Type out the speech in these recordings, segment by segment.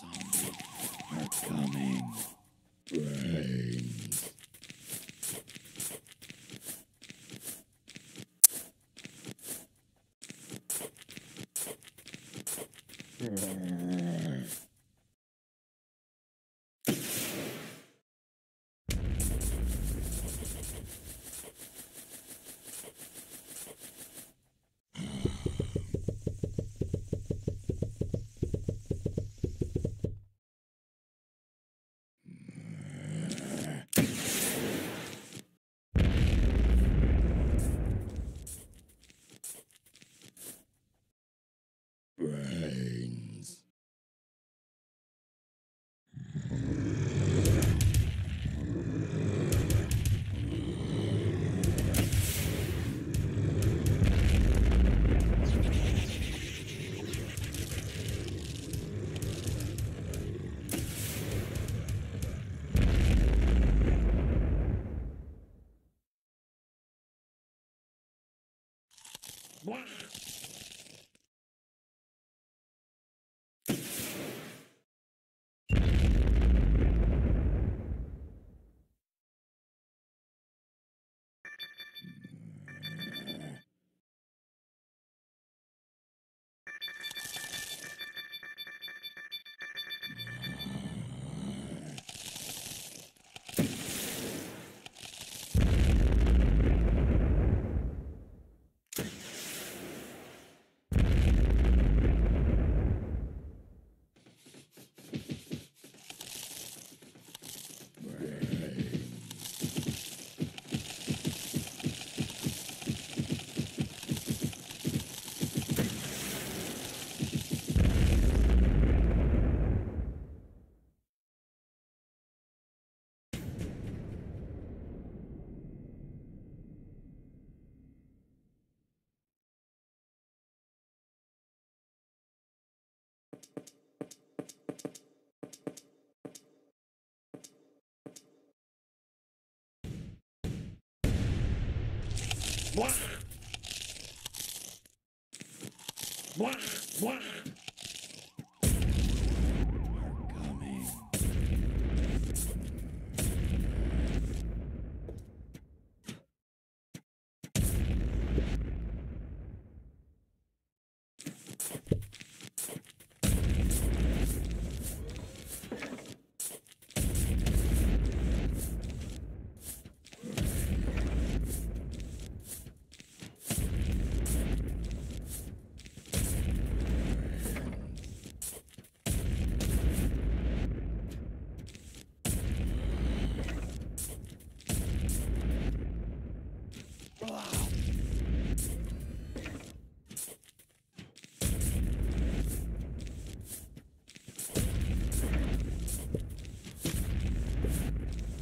zombies are coming. Brains. Wow. Are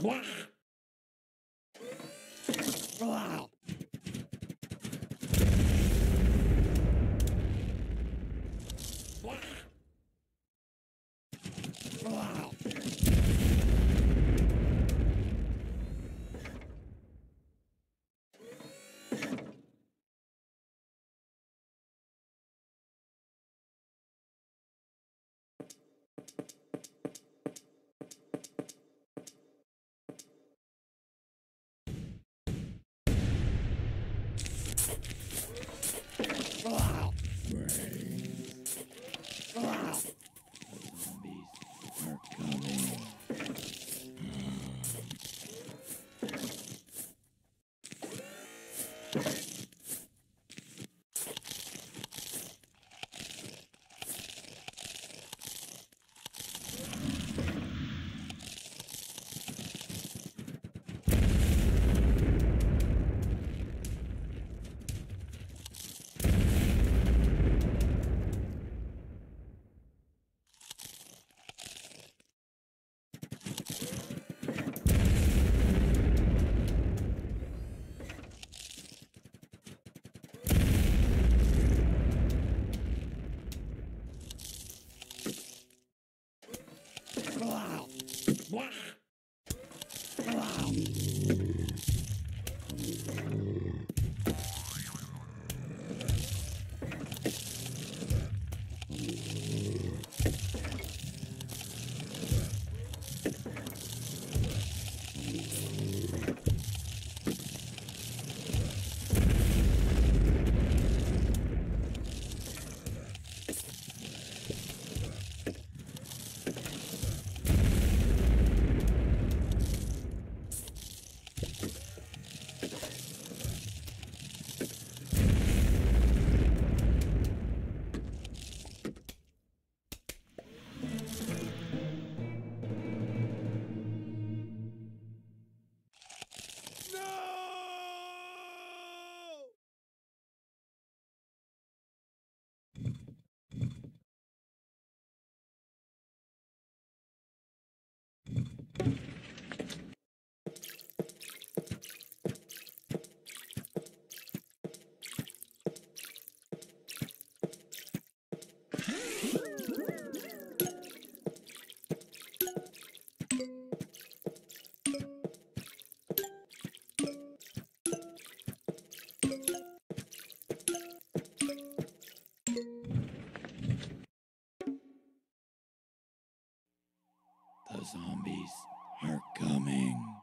Wow. Zombies are coming.